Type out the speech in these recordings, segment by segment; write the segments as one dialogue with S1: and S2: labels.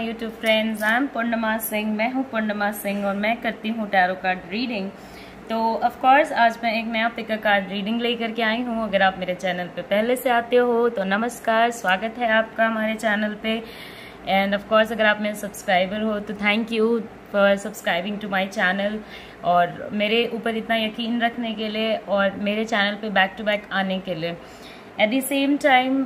S1: My YouTube friends I am Purnima Singh मैं हूँ पूर्णमा सिंह और मैं करती हूँ टैरो कार्ड रीडिंग तो ऑफ़ कोर्स आज मैं एक नया पिकर कार्ड रीडिंग लेकर के आई हूँ। अगर आप मेरे चैनल पे पहले से आते हो तो नमस्कार, स्वागत है आपका हमारे चैनल पे। एंड ऑफ़ कोर्स अगर आप मेरे सब्सक्राइबर हो तो thank you for subscribing to my channel और मेरे ऊपर इतना यकीन रखने के लिए और मेरे चैनल पे बैक टू बैक आने के लिए। एट द सेम टाइम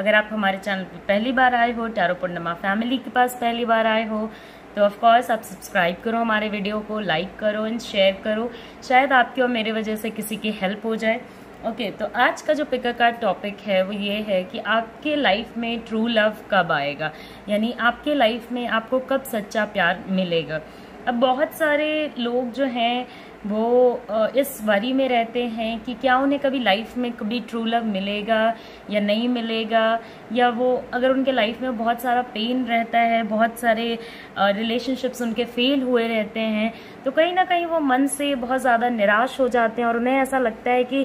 S1: अगर आप हमारे चैनल पर पहली बार आए हो टैरो पूर्णिमा फैमिली के पास पहली बार आए हो तो ऑफ़ कोर्स आप सब्सक्राइब करो हमारे वीडियो को लाइक करो एंड शेयर करो। शायद आपकी और मेरे वजह से किसी की हेल्प हो जाए। ओके okay, तो आज का जो पिकर कार्ड टॉपिक है वो ये है कि आपके लाइफ में ट्रू लव कब आएगा? यानी आपके लाइफ में आपको कब सच्चा प्यार मिलेगा? अब बहुत सारे लोग जो हैं वो इस वरी में रहते हैं कि क्या उन्हें कभी लाइफ में कभी ट्रू लव मिलेगा या नहीं मिलेगा? या वो, अगर उनके लाइफ में बहुत सारा पेन रहता है, बहुत सारे रिलेशनशिप्स उनके फेल हुए रहते हैं तो कहीं ना कहीं वो मन से बहुत ज़्यादा निराश हो जाते हैं और उन्हें ऐसा लगता है कि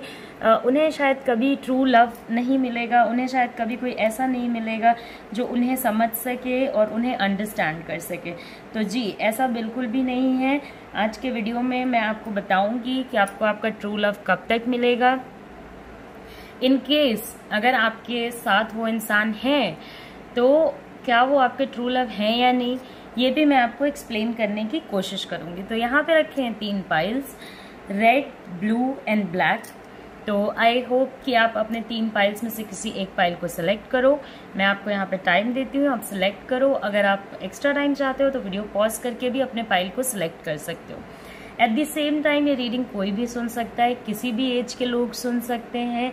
S1: उन्हें शायद कभी ट्रू लव नहीं मिलेगा, उन्हें शायद कभी कोई ऐसा नहीं मिलेगा जो उन्हें समझ सके और उन्हें अंडरस्टैंड कर सके। तो जी, ऐसा बिल्कुल भी नहीं है। आज के वीडियो में मैं आपको बताऊँगी कि आपको आपका ट्रू लव कब तक मिलेगा। इन केस अगर आपके साथ वो इंसान है तो क्या वो आपके ट्रू लव हैं या नहीं, ये भी मैं आपको एक्सप्लेन करने की कोशिश करूँगी। तो यहाँ पे रखे हैं तीन piles red blue and black तो आई होप कि आप अपने तीन पाइल्स में से किसी एक पाइल को सिलेक्ट करो। मैं आपको यहाँ पे टाइम देती हूँ, आप सिलेक्ट करो। अगर आप एक्स्ट्रा टाइम चाहते हो तो वीडियो पॉज करके भी अपने पाइल को सिलेक्ट कर सकते हो। एट द सेम टाइम ये रीडिंग कोई भी सुन सकता है, किसी भी एज के लोग सुन सकते हैं।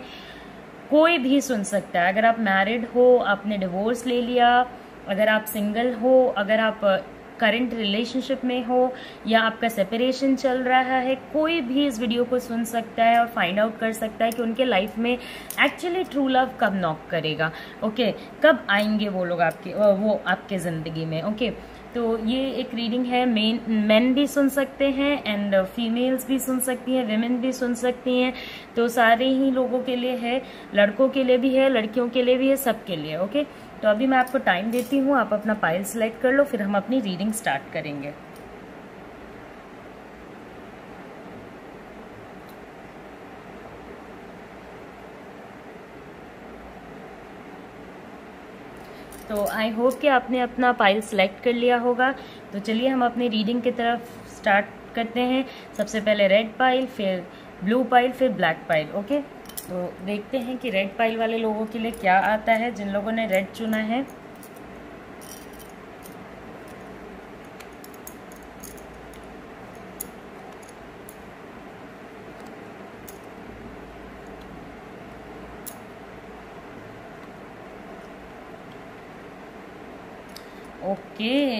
S1: कोई भी सुन सकता है। अगर आप मैरिड हो आपने डिवोर्स ले लिया अगर आप सिंगल हो अगर आप करंट रिलेशनशिप में हो या आपका सेपरेशन चल रहा है कोई भी इस वीडियो को सुन सकता है और फाइंड आउट कर सकता है कि उनके लाइफ में एक्चुअली ट्रू लव कब नॉक करेगा। ओके okay, कब आएँगे वो लोग आपके वो आपके ज़िंदगी में। ओके तो ये एक रीडिंग है मेन मेन भी सुन सकते हैं एंड फीमेल्स भी सुन सकती हैं वेमेन भी सुन सकती हैं। तो सारे ही लोगों के लिए है, लड़कों के लिए भी है, लड़कियों के लिए भी है, सबके लिए ओके तो अभी मैं आपको टाइम देती हूँ, आप अपना पाइल सेलेक्ट कर लो, फिर हम अपनी रीडिंग स्टार्ट करेंगे। तो आई होप कि आपने अपना पाइल सेलेक्ट कर लिया होगा। तो चलिए हम अपनी रीडिंग की तरफ़ स्टार्ट करते हैं। सबसे पहले रेड पाइल फिर ब्लू पाइल फिर ब्लैक पाइल ओके तो देखते हैं कि रेड पाइल वाले लोगों के लिए क्या आता है। जिन लोगों ने रेड चुना है।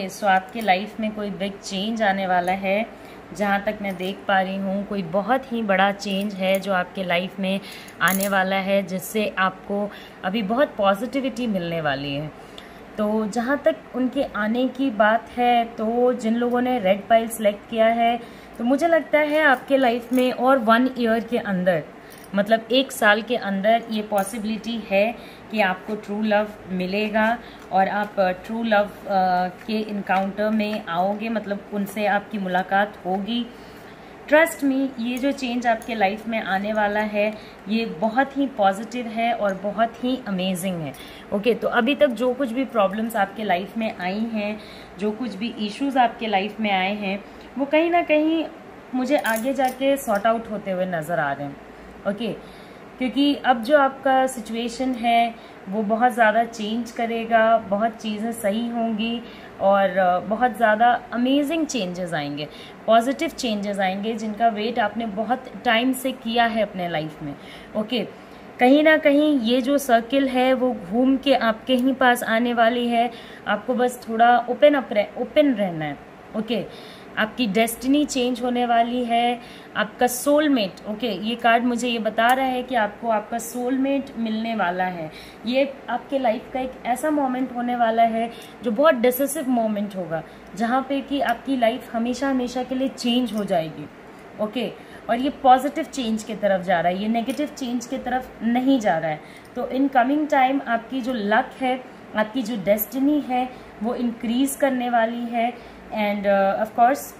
S1: सो आपके लाइफ में कोई बिग चेंज आने वाला है, जहाँ तक मैं देख पा रही हूँ, कोई बहुत ही बड़ा चेंज है जो आपके लाइफ में आने वाला है, जिससे आपको अभी बहुत पॉजिटिविटी मिलने वाली है। तो जहाँ तक उनके आने की बात है तो जिन लोगों ने रेड पाइल सेलेक्ट किया है तो मुझे लगता है आपके लाइफ में और वन ईयर के अंदर मतलब एक साल के अंदर ये पॉसिबिलिटी है कि आपको ट्रू लव मिलेगा और आप ट्रू लव के इनकाउंटर में आओगे मतलब उनसे आपकी मुलाकात होगी। ट्रस्ट में ये जो चेंज आपके लाइफ में आने वाला है ये बहुत ही पॉजिटिव है और बहुत ही अमेजिंग है। ओके okay, तो अभी तक जो कुछ भी प्रॉब्लम्स आपके लाइफ में आई हैं जो कुछ भी इश्यूज़ आपके लाइफ में आए हैं वो कहीं ना कहीं मुझे आगे जाके सॉर्ट आउट होते हुए नज़र आ रहे हैं। ओके okay, क्योंकि अब जो आपका सिचुएशन है वो बहुत ज़्यादा चेंज करेगा बहुत चीज़ें सही होंगी और बहुत ज़्यादा अमेजिंग चेंजेस आएँगे पॉजिटिव चेंजेस आएँगे जिनका वेट आपने बहुत टाइम से किया है अपने लाइफ में। ओके कहीं ना कहीं ये जो सर्किल है वो घूम के आपके ही पास आने वाली है। आपको बस थोड़ा ओपन अप ओपन रहना है। ओके आपकी डेस्टिनी चेंज होने वाली है, आपका सोलमेट, ओके, ये कार्ड मुझे ये बता रहा है कि आपको आपका सोलमेट मिलने वाला है। ये आपके लाइफ का एक ऐसा मोमेंट होने वाला है जो बहुत डिसिसिव मोमेंट होगा, जहाँ पे कि आपकी लाइफ हमेशा हमेशा के लिए चेंज हो जाएगी, ओके? और ये पॉजिटिव चेंज की तरफ़ जा रहा है, ये नेगेटिव चेंज की तरफ़ नहीं जा रहा है। तो इन कमिंग टाइम आपकी जो लक है, आपकी जो डेस्टिनी है, वो इंक्रीज करने वाली है। एंड ऑफ़ कोर्स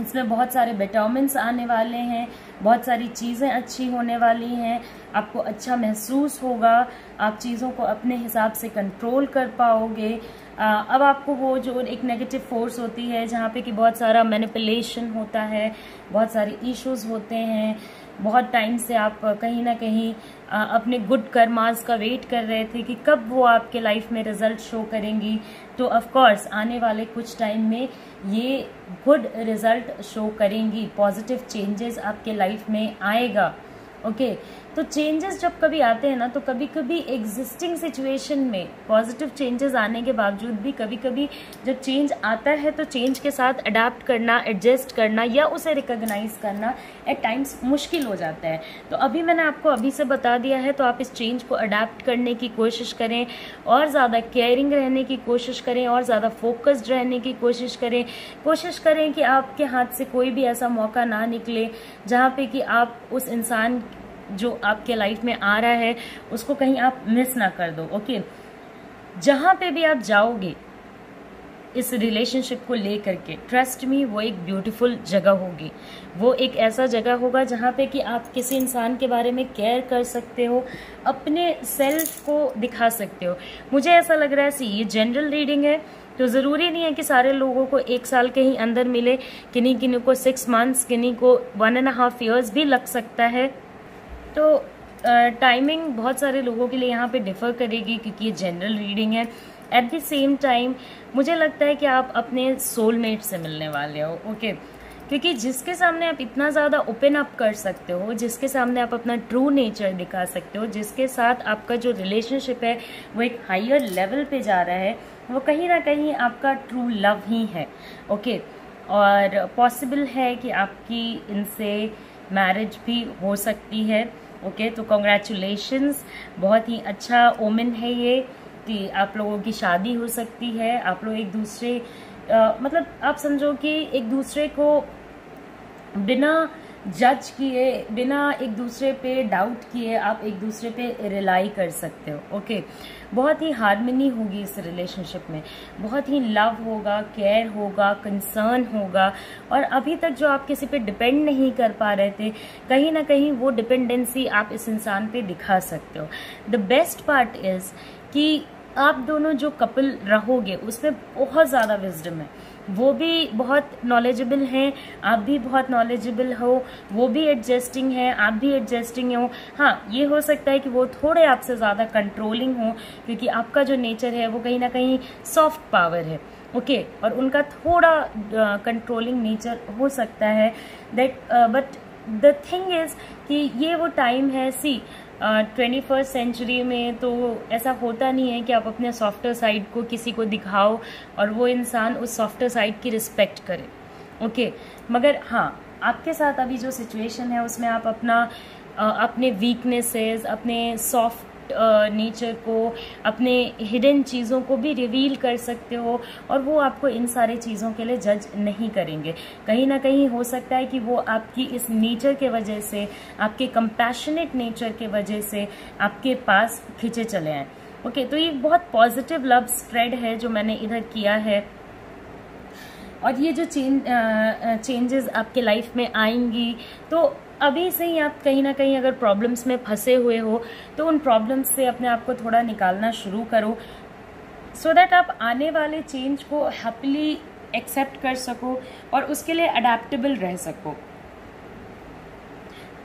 S1: इसमें बहुत सारे विटामिन्स आने वाले हैं बहुत सारी चीज़ें अच्छी होने वाली हैं आपको अच्छा महसूस होगा आप चीज़ों को अपने हिसाब से कंट्रोल कर पाओगे। आ, अब आपको वो जो एक नेगेटिव फोर्स होती है जहाँ पे कि बहुत सारा मैनिपुलेशन होता है बहुत सारे इश्यूज़ होते हैं बहुत टाइम से आप कहीं ना कहीं अपने गुड कर्मास का वेट कर रहे थे कि कब वो आपके लाइफ में रिज़ल्ट शो करेंगी। तो ऑफ़ कोर्स आने वाले कुछ टाइम में ये गुड रिज़ल्ट शो करेंगी। पॉजिटिव चेंजेस आपके लाइफ में आएगा। ओके okay, तो चेंजेस जब कभी आते हैं ना तो कभी कभी एग्जिस्टिंग सिचुएशन में पॉजिटिव चेंजेस आने के बावजूद भी कभी कभी जब चेंज आता है तो चेंज के साथ अडाप्ट करना एडजस्ट करना या उसे रिकोगनाइज करना एट टाइम्स मुश्किल हो जाता है। तो अभी मैंने आपको अभी से बता दिया है तो आप इस चेंज को अडाप्ट करने की कोशिश करें और ज़्यादा केयरिंग रहने की कोशिश करें और ज़्यादा फोकस्ड रहने की कोशिश करें। कोशिश करें कि आपके हाथ से कोई भी ऐसा मौका ना निकले जहाँ पे कि आप उस इंसान जो आपके लाइफ में आ रहा है, उसको कहीं आप मिस ना कर दो ओके जहाँ पे भी आप जाओगे, इस रिलेशनशिप को लेकर के ट्रस्ट मी वो एक ब्यूटीफुल जगह होगी। वो एक ऐसा जगह होगा जहाँ पे कि आप किसी इंसान के बारे में केयर कर सकते हो, अपने सेल्फ को दिखा सकते हो। मुझे ऐसा लग रहा है सी ये जनरल रीडिंग है तो ज़रूरी नहीं है कि सारे लोगों को एक साल के ही अंदर मिले, किन्हीं किन्हीं को सिक्स मंथ्स किन्हीं को वन एंड हाफ़ ईयर्स भी लग सकता है। तो टाइमिंग uh, बहुत सारे लोगों के लिए यहाँ पे डिफ़र करेगी क्योंकि ये जनरल रीडिंग है। एट द सेम टाइम मुझे लगता है कि आप अपने सोलमेट से मिलने वाले हो ओके okay? क्योंकि जिसके सामने आप इतना ज़्यादा ओपन अप कर सकते हो जिसके सामने आप अपना ट्रू नेचर दिखा सकते हो जिसके साथ आपका जो रिलेशनशिप है वो एक हाइयर लेवल पे जा रहा है वो कहीं ना कहीं आपका ट्रू लव ही है ओके और पॉसिबल है कि आपकी इनसे मैरिज भी हो सकती है। ओके तो कॉन्ग्रेचुलेशंस बहुत ही अच्छा ओमेन है ये कि आप लोगों की शादी हो सकती है। आप लोग एक दूसरे आ, मतलब आप समझो कि एक दूसरे को बिना जज किए बिना एक दूसरे पे डाउट किए आप एक दूसरे पे रिलाई कर सकते हो। ओके बहुत ही हारमनी होगी इस रिलेशनशिप में। बहुत ही लव होगा केयर होगा कंसर्न होगा। और अभी तक जो आप किसी पे डिपेंड नहीं कर पा रहे थे, कहीं ना कहीं वो डिपेंडेंसी आप इस इंसान पे दिखा सकते हो। द बेस्ट पार्ट इज़ कि आप दोनों जो कपल रहोगे, उसमें बहुत ज़्यादा विजडम है। वो भी बहुत नॉलेजेबल हैं आप भी बहुत नॉलेजेबल हो वो भी एडजस्टिंग है आप भी एडजस्टिंग हो। हाँ ये हो सकता है कि वो थोड़े आपसे ज़्यादा कंट्रोलिंग हो क्योंकि आपका जो नेचर है वो कहीं ना कहीं सॉफ्ट पावर है ओके okay, और उनका थोड़ा कंट्रोलिंग uh, नेचर हो सकता है। That but the thing is कि ये वो टाइम है सी ट्वेंटी फ़र्स्ट सेंचुरी में तो ऐसा होता नहीं है कि आप अपने सॉफ्टवेयर साइड को किसी को दिखाओ और वो इंसान उस सॉफ्टवेयर साइड की रिस्पेक्ट करे। ओके okay, मगर हाँ आपके साथ अभी जो सिचुएशन है उसमें आप अपना अपने वीकनेसेस अपने सॉफ्ट नेचर को अपने हिडन चीज़ों को भी रिवील कर सकते हो और वो आपको इन सारे चीज़ों के लिए जज नहीं करेंगे। कहीं ना कहीं हो सकता है कि वो आपकी इस नेचर के वजह से आपके कंपैशनेट नेचर के वजह से आपके पास खिंचे चले आए ओके okay, तो ये बहुत पॉजिटिव लव स्प्रेड है जो मैंने इधर किया है। और ये जो चेंज चेंजेस आपके लाइफ में आएँगी तो अभी से ही आप कहीं ना कहीं अगर प्रॉब्लम्स में फंसे हुए हो तो उन प्रॉब्लम्स से अपने आप को थोड़ा निकालना शुरू करो सो so दैट आप आने वाले चेंज को हैप्पीली एक्सेप्ट कर सको और उसके लिए अडेप्टेबल रह सको।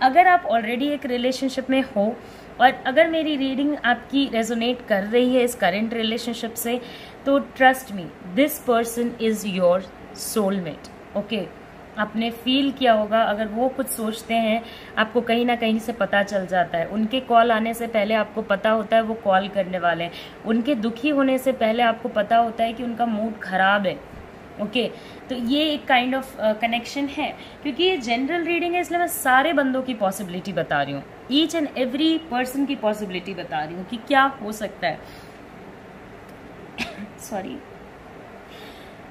S1: अगर आप ऑलरेडी एक रिलेशनशिप में हो और अगर मेरी रीडिंग आपकी रेजोनेट कर रही है इस करेंट रिलेशनशिप से तो trust me this person is your soulmate okay आपने फील किया होगा अगर वो कुछ सोचते हैं आपको कहीं ना कहीं से पता चल जाता है। उनके कॉल आने से पहले आपको पता होता है वो कॉल करने वाले हैं। उनके दुखी होने से पहले आपको पता होता है कि उनका मूड खराब है। ओके okay, तो ये एक काइंड ऑफ़ कनेक्शन है। क्योंकि ये जनरल रीडिंग है इसलिए मैं सारे बंदों की पॉसिबिलिटी बता रही हूँ। ईच एंड एवरी पर्सन की पॉसिबिलिटी बता रही हूँ कि क्या हो सकता है। सॉरी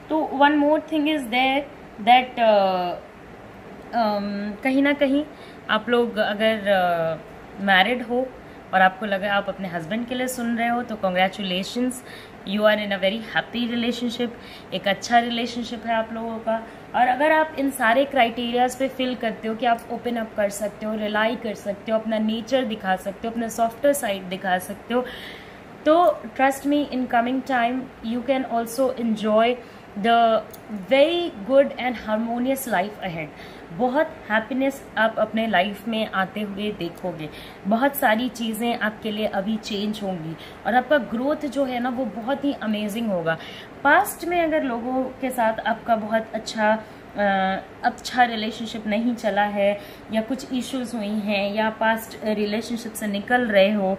S1: तो one more thing is there that uh, um, कहीं ना कहीं आप लोग अगर मैरिड uh, हो और आपको लगा आप अपने हस्बैंड के लिए सुन रहे हो तो congratulations you are in a very happy relationship एक अच्छा रिलेशनशिप है आप लोगों का. और अगर आप इन सारे क्राइटेरियाज पे फिल करते हो कि आप ओपन अप कर सकते हो रिलाई कर सकते हो अपना नेचर दिखा सकते हो अपना सॉफ्टवेयर साइड दिखा सकते हो तो trust me in coming time you can also enjoy the very good and harmonious life ahead बहुत हैप्पीनेस आप अपने लाइफ में आते हुए देखोगे। बहुत सारी चीज़ें आपके लिए अभी चेंज होंगी। और आपका ग्रोथ जो है ना, वो बहुत ही अमेजिंग होगा। पास्ट में अगर लोगों के साथ आपका बहुत अच्छा अच्छा रिलेशनशिप नहीं चला है, या कुछ इश्यूज़ हुई हैं, या पास्ट रिलेशनशिप से निकल रहे हो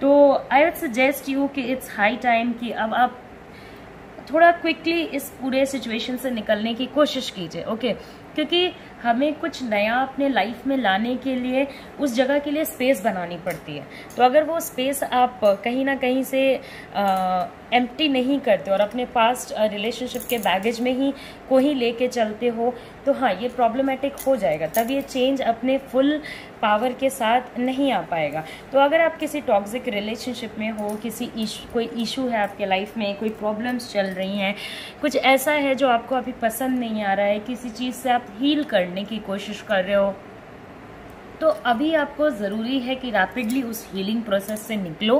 S1: तो आई वुड सजेस्ट यू कि इट्स हाई टाइम कि अब आप थोड़ा क्विकली इस पूरे सिचुएशन से निकलने की कोशिश कीजिए ओके क्योंकि हमें कुछ नया अपने लाइफ में लाने के लिए, उस जगह के लिए स्पेस बनानी पड़ती है। तो अगर वो स्पेस आप कहीं ना कहीं से एम्प्टी नहीं करते और अपने पास्ट रिलेशनशिप के बैगेज में ही को ही लेके चलते हो तो हाँ ये प्रॉब्लमेटिक हो जाएगा, तब ये चेंज अपने फुल पावर के साथ नहीं आ पाएगा। तो अगर आप किसी टॉक्सिक रिलेशनशिप में हो, किसी इशू, कोई इशू है आपके लाइफ में, कोई प्रॉब्लम्स चल रही हैं, कुछ ऐसा है जो आपको अभी पसंद नहीं आ रहा है, किसी चीज़ से आप हील करने की कोशिश कर रहे हो तो अभी आपको ज़रूरी है कि रैपिडली उस हीलिंग प्रोसेस से निकलो,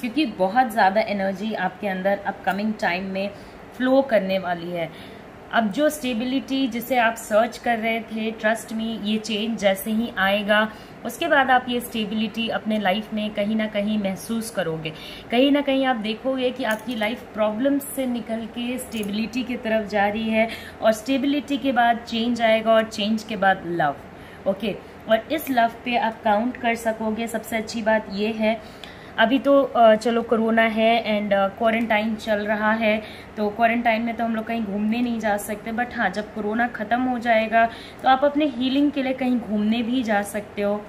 S1: क्योंकि बहुत ज़्यादा एनर्जी आपके अंदर अपकमिंग टाइम में फ्लो करने वाली है। अब जो स्टेबिलिटी जिसे आप सर्च कर रहे थे ट्रस्ट में ये चेंज जैसे ही आएगा, उसके बाद आप ये स्टेबिलिटी अपने लाइफ में कहीं ना कहीं महसूस करोगे। कहीं ना कहीं आप देखोगे कि आपकी लाइफ प्रॉब्लम्स से निकल के स्टेबिलिटी की तरफ़ जा रही है और स्टेबिलिटी के बाद चेंज आएगा और चेंज के बाद लव ओके और इस लव पे आप काउंट कर सकोगे। सबसे अच्छी बात ये है अभी तो चलो कोरोना है एंड क्वारंटाइन चल रहा है तो क्वारंटाइन में तो हम लोग कहीं घूमने नहीं जा सकते बट हाँ जब कोरोना ख़त्म हो जाएगा तो आप अपने हीलिंग के लिए कहीं घूमने भी जा सकते हो।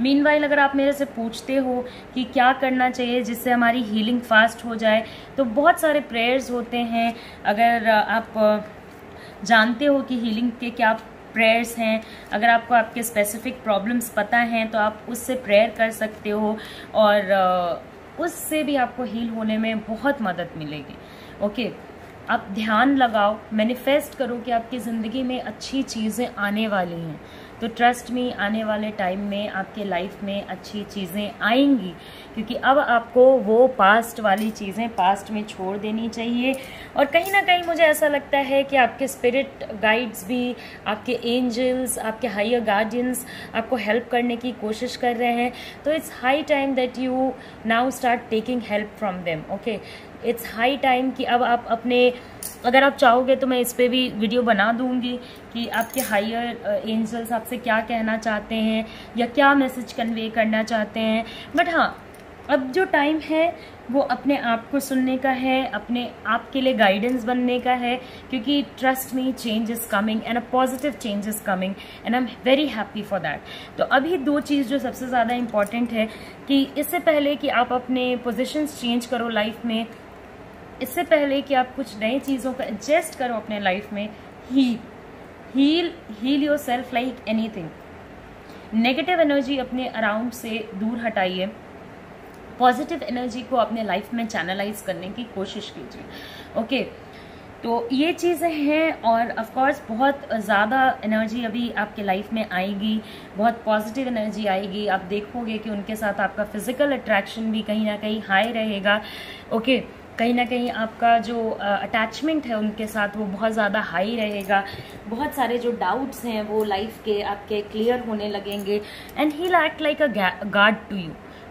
S1: मीन वाइल अगर आप मेरे से पूछते हो कि क्या करना चाहिए जिससे हमारी हीलिंग फास्ट हो जाए तो बहुत सारे प्रेयर्स होते हैं। अगर आप जानते हो कि हीलिंग के क्या प्रेयर्स हैं। अगर आपको आपके स्पेसिफिक प्रॉब्लम्स पता हैं तो आप उससे प्रेयर कर सकते हो और उससे भी आपको हील होने में बहुत मदद मिलेगी। ओके आप ध्यान लगाओ मैनिफेस्ट करो कि आपकी ज़िंदगी में अच्छी चीज़ें आने वाली हैं। तो ट्रस्ट में आने वाले टाइम में आपके लाइफ में अच्छी चीज़ें आएँगी। क्योंकि अब आपको वो पास्ट वाली चीज़ें पास्ट में छोड़ देनी चाहिए। और कहीं ना कहीं मुझे ऐसा लगता है कि आपके स्पिरिट गाइड्स भी, आपके एंजल्स आपके हायर गार्डियंस आपको हेल्प करने की कोशिश कर रहे हैं। तो it's high time that you now start taking help from them okay it's high time कि अब आप अपने अगर आप चाहोगे तो मैं इस पर भी वीडियो बना दूँगी कि आपके हायर एंजल्स uh, आपसे क्या कहना चाहते हैं या क्या मैसेज कन्वे करना चाहते हैं। बट हाँ अब जो टाइम है वो अपने आप को सुनने का है अपने आप के लिए गाइडेंस बनने का है क्योंकि trust me change is coming and a positive change is coming and I am very happy for that तो अभी दो चीज़ जो सबसे ज़्यादा इंपॉर्टेंट है कि इससे पहले कि आप अपने पोजिशंस चेंज करो लाइफ में इससे पहले कि आप कुछ नई चीज़ों को एडजस्ट करो अपने लाइफ में heal heal heal yourself like anything negative energy अपने अराउंड से दूर हटाइए. पॉजिटिव एनर्जी को अपने लाइफ में चैनलाइज करने की कोशिश कीजिए. ओके तो ये चीज़ें हैं और ऑफ़ कोर्स बहुत ज़्यादा एनर्जी अभी आपके लाइफ में आएगी. बहुत पॉजिटिव एनर्जी आएगी. आप देखोगे कि उनके साथ आपका फ़िज़िकल अट्रैक्शन भी कहीं ना कहीं हाई रहेगा. ओके okay, कहीं ना कहीं आपका जो अटैचमेंट है उनके साथ वो बहुत ज़्यादा हाई रहेगा। बहुत सारे जो डाउट्स हैं वो लाइफ के आपके क्लियर होने लगेंगे। And he act like a guard to you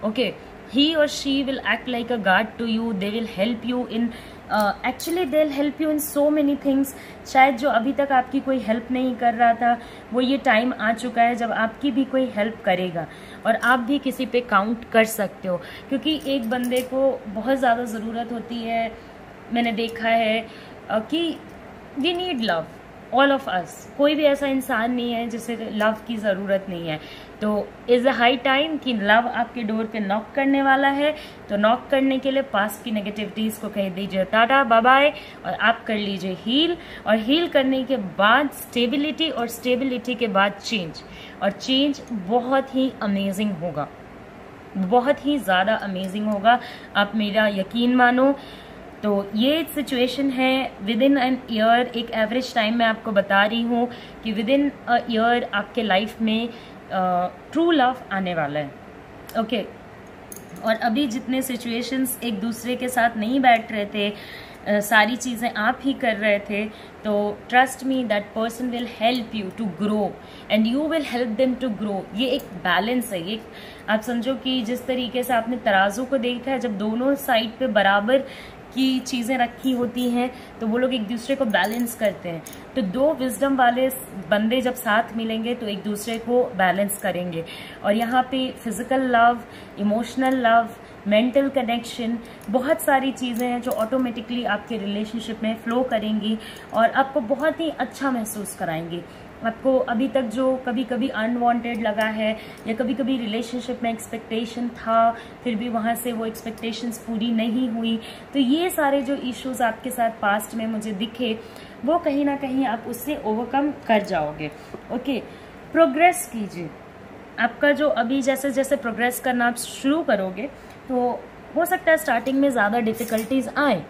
S1: okay he or she will act like a guard to you. They will help you in actually they help you in so many things शायद जो अभी तक आपकी कोई help नहीं कर रहा था, वो ये टाइम आ चुका है जब आपकी भी कोई हेल्प करेगा। और आप भी किसी पे काउंट कर सकते हो। क्योंकि एक बंदे को बहुत ज़्यादा ज़रूरत होती है, मैंने देखा है कि we need love all of us कोई भी ऐसा इंसान नहीं है जिसे लव की ज़रूरत नहीं है। तो इज़ अ हाई टाइम कि लव आपके डोर पे नॉक करने वाला है। तो नॉक करने के लिए पास की नेगेटिविटीज़ को कह दीजिए टाटा बाय और आप कर लीजिए हील और हील करने के बाद स्टेबिलिटी और स्टेबिलिटी के बाद चेंज और चेंज बहुत ही अमेजिंग होगा। बहुत ही ज़्यादा अमेजिंग होगा। आप मेरा यकीन मानो तो ये सिचुएशन है। विद इन एन ईयर एक एवरेज टाइम मैं आपको बता रही हूँ कि विद इन अ ईयर आपके लाइफ में ट्रू uh, लव आने वाला है। Okay okay. और अभी जितने सिचुएशंस एक दूसरे के साथ नहीं बैठ रहे थे सारी चीज़ें आप ही कर रहे थे तो trust me that person will help you to grow and you will help them to grow ये एक बैलेंस है, ये आप समझो कि जिस तरीके से आपने तराजू को देखा है, जब दोनों साइड पे बराबर की चीज़ें रखी होती हैं तो वो लोग एक दूसरे को बैलेंस करते हैं। तो दो विजडम वाले बंदे जब साथ मिलेंगे तो एक दूसरे को बैलेंस करेंगे। और यहाँ पे physical love emotional love mental connection बहुत सारी चीज़ें हैं जो ऑटोमेटिकली आपके रिलेशनशिप में फ्लो करेंगी और आपको बहुत ही अच्छा महसूस कराएँगी। आपको अभी तक जो कभी कभी अनवांटेड लगा है या कभी कभी रिलेशनशिप में एक्सपेक्टेशन था, फिर भी वहाँ से वो एक्सपेक्टेशंस पूरी नहीं हुई तो ये सारे जो इश्यूज़ आपके साथ पास्ट में मुझे दिखे, वो कहीं ना कहीं आप उससे ओवरकम कर जाओगे। ओके प्रोग्रेस कीजिए। आपका जो अभी जैसे जैसे प्रोग्रेस करना आप शुरू करोगे तो हो सकता है स्टार्टिंग में ज़्यादा डिफ़िकल्टीज आए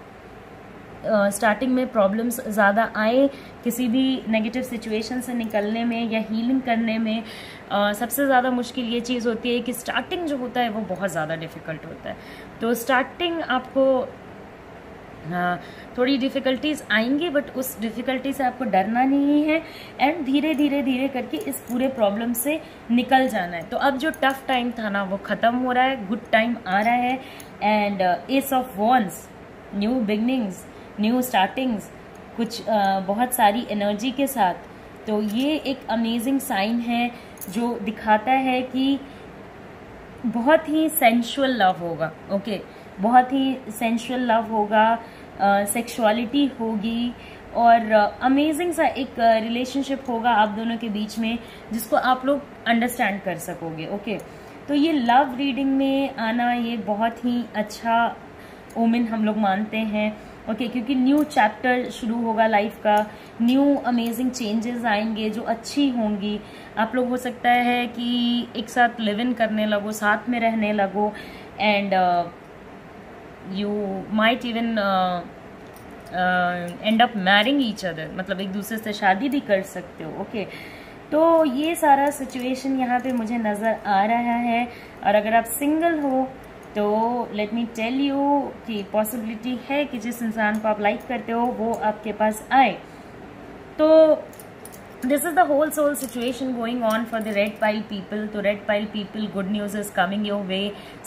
S1: स्टार्टिंग uh, में प्रॉब्लम्स ज़्यादा आए किसी भी नेगेटिव सिचुएशन से निकलने में या हीलिंग करने में। uh, सबसे ज़्यादा मुश्किल ये चीज़ होती है कि स्टार्टिंग जो होता है वो बहुत ज़्यादा डिफ़िकल्ट होता है। तो स्टार्टिंग आपको थोड़ी डिफ़िकल्टीज आएँगी बट उस डिफ़िकल्टी से आपको डरना नहीं है। एंड धीरे धीरे धीरे करके इस पूरे प्रॉब्लम से निकल जाना है। तो अब जो टफ टाइम था ना वो ख़त्म हो रहा है गुड टाइम आ रहा है। And ace of wands new beginnings new startings कुछ आ, बहुत सारी एनर्जी के साथ। तो ये एक अमेजिंग साइन है जो दिखाता है कि बहुत ही सेंशुअल लव होगा ओके okay? बहुत ही सेंशुअल लव होगा सेक्सुअलिटी uh, होगी और अमेजिंग uh, सा एक रिलेशनशिप uh, होगा आप दोनों के बीच में जिसको आप लोग अंडरस्टैंड कर सकोगे ओके तो ये लव रीडिंग में आना ये बहुत ही अच्छा ओमिन हम लोग मानते हैं ओके okay, क्योंकि न्यू चैप्टर शुरू होगा लाइफ का न्यू अमेजिंग चेंजेस आएँगे जो अच्छी होंगी। आप लोग हो सकता है कि एक साथ लिव इन करने लगो साथ में रहने लगो and you might even end up marrying each other मतलब एक दूसरे से शादी भी कर सकते हो ओके okay? तो ये सारा सिचुएशन यहाँ पे मुझे नज़र आ रहा है। और अगर आप सिंगल हो तो लेट मी टेल यू कि पॉसिबिलिटी है कि जिस इंसान को आप लाइक करते हो, वो आपके पास आए। तो this is the whole soul situation going on for the red pile people तो red pile people good news is coming your way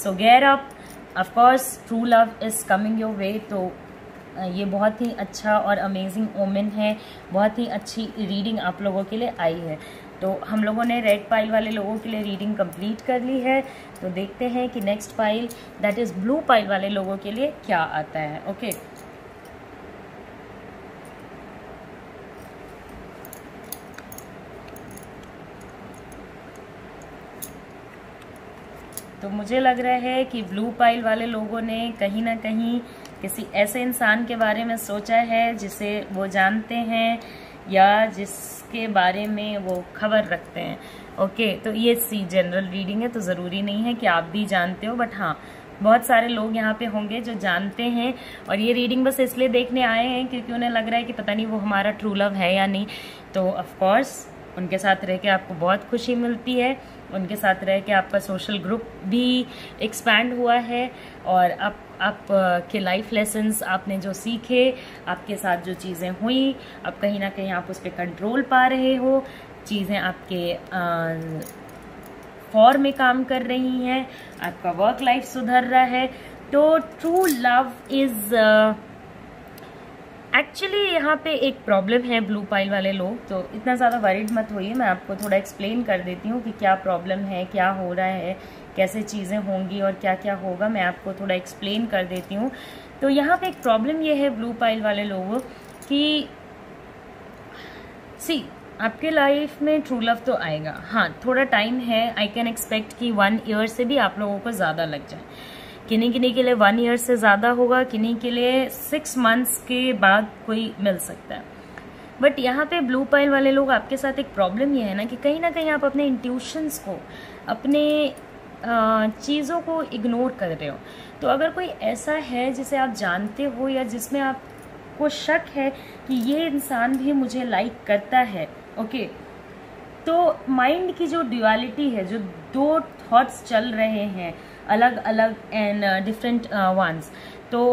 S1: so gear up. Of course true love is coming your way तो ये बहुत ही अच्छा और amazing women है। बहुत ही अच्छी reading आप लोगों के लिए आई है। तो हम लोगों ने रेड पाइल वाले लोगों के लिए रीडिंग कंप्लीट कर ली है। तो देखते हैं कि next pile that is blue pile वाले लोगों के लिए क्या आता है। Okay okay? तो मुझे लग रहा है कि ब्लू पाइल वाले लोगों ने कहीं ना कहीं किसी ऐसे इंसान के बारे में सोचा है जिसे वो जानते हैं या जिसके बारे में वो खबर रखते हैं। ओके तो ये सी जनरल रीडिंग है तो ज़रूरी नहीं है कि आप भी जानते हो बट हाँ बहुत सारे लोग यहाँ पे होंगे जो जानते हैं और ये रीडिंग बस इसलिए देखने आए हैं क्योंकि उन्हें लग रहा है कि पता नहीं वो हमारा ट्रू लव है या नहीं। तो ऑफकोर्स उनके साथ रह के आपको बहुत खुशी मिलती है। उनके साथ रह के आपका सोशल ग्रुप भी एक्सपैंड हुआ है और आप आप के लाइफ लेसन्स आपने जो सीखे, आपके साथ जो चीज़ें हुई अब कहीं ना कहीं आप उस पर कंट्रोल पा रहे हो, चीज़ें आपके फॉर में काम कर रही हैं, आपका वर्क लाइफ सुधर रहा है तो ट्रू लव इज़ एक्चुअली यहाँ पे एक प्रॉब्लम है ब्लू पाइल वाले लोग तो इतना ज़्यादा वरिड मत होइए। मैं आपको थोड़ा एक्सप्लेन कर देती हूँ कि क्या प्रॉब्लम है, क्या हो रहा है, कैसे चीज़ें होंगी और क्या क्या होगा। मैं आपको थोड़ा एक्सप्लेन कर देती हूँ। तो यहाँ पे एक प्रॉब्लम ये है ब्लू पाइल वाले लोगों कि सी आपके लाइफ में ट्रू लव तो आएगा। हाँ थोड़ा टाइम है। आई कैन एक्सपेक्ट कि वन ईयर से भी आप लोगों को ज़्यादा लग जाए। किन्हीं किन्हीं के लिए वन ईयर से ज़्यादा होगा, किन्हीं के लिए सिक्स मंथ्स के बाद कोई मिल सकता है। बट यहाँ पे ब्लू पाइल वाले लोग, आपके साथ एक प्रॉब्लम ये है ना कि कहीं ना कहीं आप अपने इंट्यूशंस को, अपने चीज़ों को इग्नोर कर रहे हो। तो अगर कोई ऐसा है जिसे आप जानते हो या जिसमें आपको शक है कि ये इंसान भी मुझे लाइक करता है ओके तो माइंड की जो ड्यूअलिटी है, जो दो थॉट्स चल रहे हैं अलग अलग एंड डिफरेंट वंस तो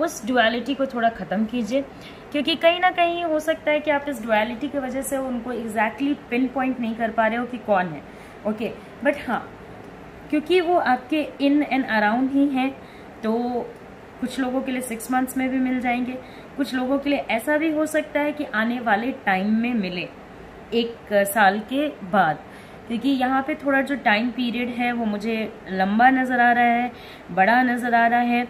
S1: उस डुअलिटी को थोड़ा ख़त्म कीजिए, क्योंकि कहीं ना कहीं हो सकता है कि आप इस डुअलिटी की वजह से उनको एग्जैक्टली पिन पॉइंट नहीं कर पा रहे हो कि कौन है। ओके बट हाँ क्योंकि वो आपके इन एंड अराउंड ही हैं तो कुछ लोगों के लिए सिक्स मंथ्स में भी मिल जाएँगे। कुछ लोगों के लिए ऐसा भी हो सकता है कि आने वाले टाइम में मिले, एक साल के बाद। क्योंकि यहाँ पे थोड़ा जो टाइम पीरियड है, वो मुझे लंबा नज़र आ रहा है, बड़ा नज़र आ रहा है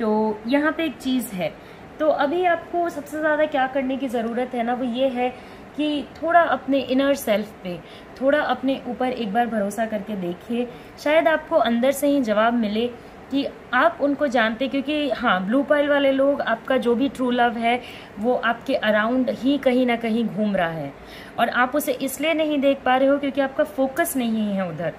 S1: तो यहाँ पे एक चीज़ है। तो अभी आपको सबसे ज़्यादा क्या करने की ज़रूरत है ना, वो ये है कि थोड़ा अपने इनर सेल्फ पे, थोड़ा अपने ऊपर एक बार भरोसा करके देखिए। शायद आपको अंदर से ही जवाब मिले कि आप उनको जानते, क्योंकि हाँ ब्लू पाइल वाले लोग, आपका जो भी ट्रू लव है, वो आपके अराउंड ही कहीं ना कहीं घूम रहा है। और आप उसे इसलिए नहीं देख पा रहे हो क्योंकि आपका फोकस नहीं है उधर।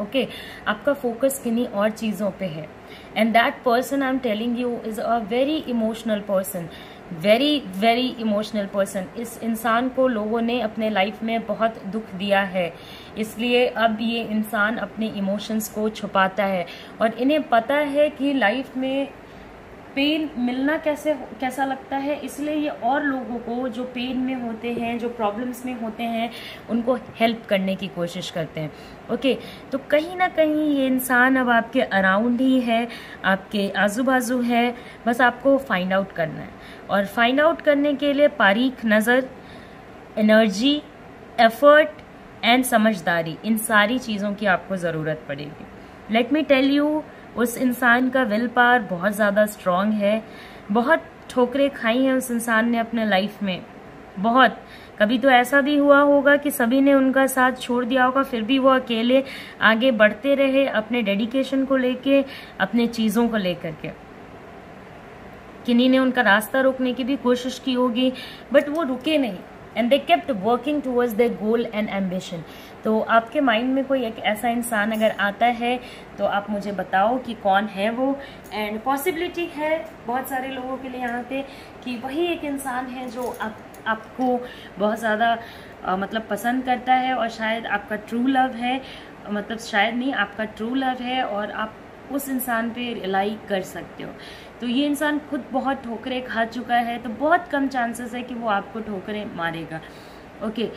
S1: Okay okay? आपका फोकस किन्हीं और चीज़ों पे है। And that person I am telling you is a very emotional person very very emotional person इस इंसान को लोगों ने अपने लाइफ में बहुत दुख दिया है। इसलिए अब ये इंसान अपने इमोशंस को छुपाता है। और इन्हें पता है कि लाइफ में पेन मिलना कैसे कैसा लगता है? इसलिए ये और लोगों को जो पेन में होते हैं, जो प्रॉब्लम्स में होते हैं, उनको हेल्प करने की कोशिश करते हैं। ओके तो कहीं ना कहीं ये इंसान अब आपके अराउंड ही है, आपके आजू बाजू है, बस आपको फाइंड आउट करना है। और फाइंड आउट करने के लिए पारीख नज़र एनर्जी एफर्ट एंड समझदारी, इन सारी चीज़ों की आपको ज़रूरत पड़ेगी। लेट मी टेल यू उस इंसान का विल पावर बहुत ज़्यादा स्ट्रांग है। बहुत ठोकरें खाई हैं उस इंसान ने अपने लाइफ में। बहुत। कभी तो ऐसा भी हुआ होगा कि सभी ने उनका साथ छोड़ दिया होगा, फिर भी वो अकेले आगे बढ़ते रहे अपने डेडिकेशन को लेके, अपने चीज़ों को लेकर के। किन्हीं ने उनका रास्ता रोकने की भी कोशिश की होगी बट वो रुके नहीं। And they kept working towards the goal and ambition तो आपके माइंड में कोई एक ऐसा इंसान अगर आता है तो आप मुझे बताओ कि कौन है वो? एंड पॉसिबिलिटी है बहुत सारे लोगों के लिए यहाँ पे कि वही एक इंसान है जो आप, आपको बहुत ज़्यादा मतलब पसंद करता है और शायद आपका ट्रू लव है। मतलब शायद नहीं, आपका ट्रू लव है और आप उस इंसान पे रिलाई कर सकते हो। तो ये इंसान खुद बहुत ठोकरें खा चुका है तो बहुत कम चांसेस है कि वो आपको ठोकरें मारेगा। Okay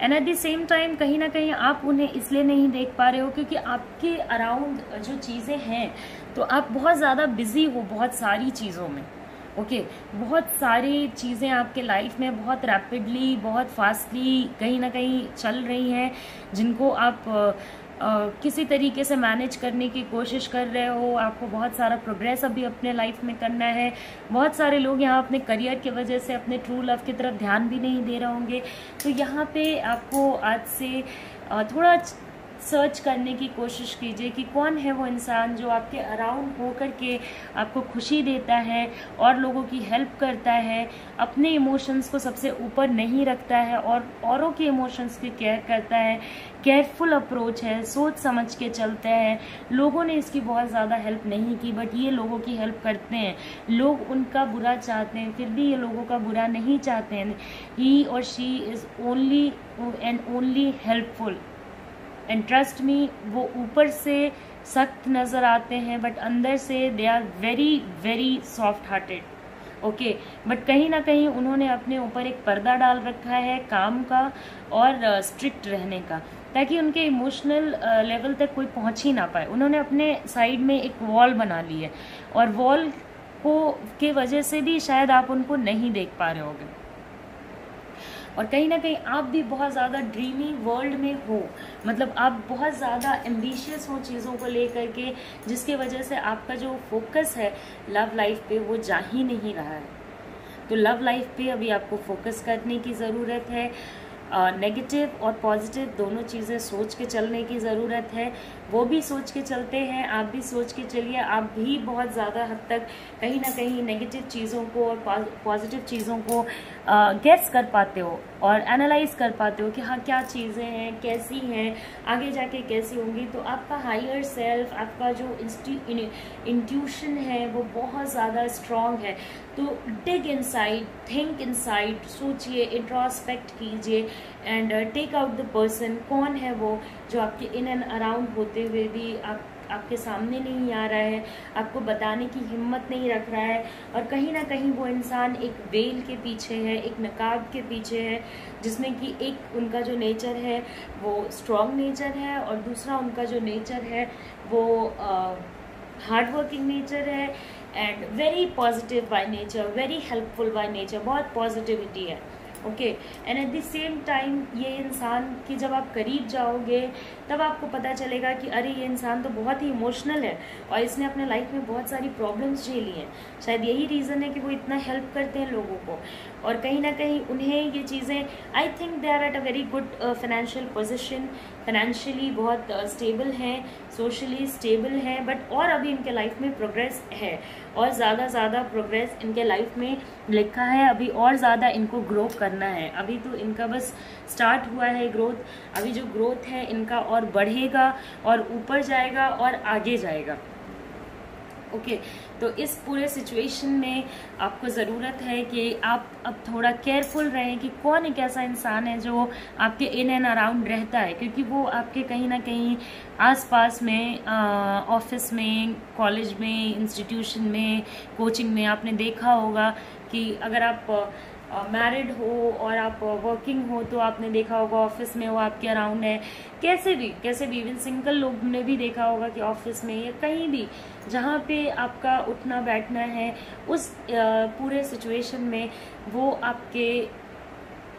S1: and at the same time कहीं ना कहीं आप उन्हें इसलिए नहीं देख पा रहे हो क्योंकि आपके अराउंड जो चीज़ें हैं तो आप बहुत ज़्यादा बिज़ी हो बहुत सारी चीज़ों में। ओके okay, बहुत सारी चीज़ें आपके लाइफ में बहुत रैपिडली बहुत फास्टली कहीं ना कहीं चल रही हैं जिनको आप किसी तरीके से मैनेज करने की कोशिश कर रहे हो, आपको बहुत सारा प्रोग्रेस अभी अपने लाइफ में करना है। बहुत सारे लोग यहाँ अपने करियर की वजह से अपने ट्रू लव की तरफ़ ध्यान भी नहीं दे रहे होंगे। तो यहाँ पे आपको आज से थोड़ा सर्च करने की कोशिश कीजिए कि कौन है वो इंसान जो आपके अराउंड होकर के आपको खुशी देता है और लोगों की हेल्प करता है, अपने इमोशंस को सबसे ऊपर नहीं रखता है और औरों के इमोशंस की केयर करता है। केयरफुल अप्रोच है, सोच समझ के चलते हैं। लोगों ने इसकी बहुत ज़्यादा हेल्प नहीं की बट ये लोगों की हेल्प करते हैं। लोग उनका बुरा चाहते हैं, फिर भी ये लोगों का बुरा नहीं चाहते हैं। ही और she is only and only helpful and trust me वो ऊपर से सख्त नज़र आते हैं बट अंदर से they are very very soft hearted okay but कहीं ना कहीं उन्होंने अपने ऊपर एक पर्दा डाल रखा है काम का और स्ट्रिक्ट uh, रहने का ताकि उनके इमोशनल लेवल uh, तक कोई पहुँच ही ना पाए। उन्होंने अपने साइड में एक वॉल बना ली है और वॉल को के वजह से भी शायद आप उनको नहीं देख पा रहे होगे। और कहीं ना कहीं आप भी बहुत ज़्यादा ड्रीमी वर्ल्ड में हो। मतलब आप बहुत ज़्यादा एम्बिशियस हो चीज़ों को लेकर के, जिसके वजह से आपका जो फोकस है लव लाइफ पे, वो जा ही नहीं रहा है। तो लव लाइफ पे अभी आपको फोकस करने की ज़रूरत है। नेगेटिव और पॉजिटिव दोनों चीज़ें सोच के चलने की ज़रूरत है। वो भी सोच के चलते हैं, आप भी सोच के चलिए, आप भी बहुत ज़्यादा हद तक कहीं ना कहीं नेगेटिव चीज़ों को और पॉजिटिव चीज़ों को गेट्स कर पाते हो और एनालाइज कर पाते हो कि हाँ क्या चीज़ें हैं, कैसी हैं, आगे जाके कैसी होंगी। तो आपका हायर सेल्फ आपका जो इंट्यूशन है, वो बहुत ज़्यादा स्ट्रॉन्ग है। तो डिग इनसाइड थिंक इनसाइड सोचिए इंट्रोस्पेक्ट कीजिए। And take out the person कौन है वो जो आपके इन एंड अराउंड होते हुए भी आप, आपके सामने नहीं आ रहा है, आपको बताने की हिम्मत नहीं रख रहा है, और कहीं ना कहीं वो इंसान एक वेल के पीछे है, एक नकाब के पीछे है, जिसमें कि एक उनका जो नेचर है, वो स्ट्रॉन्ग नेचर है, और दूसरा उनका जो नेचर है, वो हार्ड वर्किंग नेचर है and very positive by nature very helpful by nature बहुत पॉजिटिविटी है। Okay and at the same time ये इंसान की जब आप करीब जाओगे तब आपको पता चलेगा कि अरे ये इंसान तो बहुत ही इमोशनल है और इसने अपने लाइफ में बहुत सारी प्रॉब्लम्स झेली हैं। शायद यही रीज़न है कि वो इतना हेल्प करते हैं लोगों को। और कहीं ना कहीं उन्हें ये चीज़ें I think they are at a very good financial position financially बहुत स्टेबल uh, हैं। सोशली स्टेबल हैं बट और अभी इनके लाइफ में प्रोग्रेस है। और ज़्यादा ज़्यादा प्रोग्रेस इनके लाइफ में लिखा है। अभी और ज़्यादा इनको ग्रो करना है। अभी तो इनका बस स्टार्ट हुआ है ग्रोथ अभी जो ग्रोथ है, इनका और बढ़ेगा और ऊपर जाएगा और आगे जाएगा। ओके तो इस पूरे सिचुएशन में आपको ज़रूरत है कि आप अब थोड़ा केयरफुल रहें कि कौन एक ऐसा इंसान है जो आपके इन एंड अराउंड रहता है, क्योंकि वो आपके कहीं ना कहीं आसपास में ऑफ़िस में कॉलेज में इंस्टीट्यूशन में कोचिंग में आपने देखा होगा कि अगर आप मैरिड हो और आप वर्किंग हो तो आपने देखा होगा ऑफ़िस में वो आपके अराउंड है। कैसे भी कैसे भी इवन सिंगल लोग ने भी देखा होगा कि ऑफ़िस में या कहीं भी, जहाँ पे आपका उठना बैठना है, उस पूरे सिचुएशन में वो आपके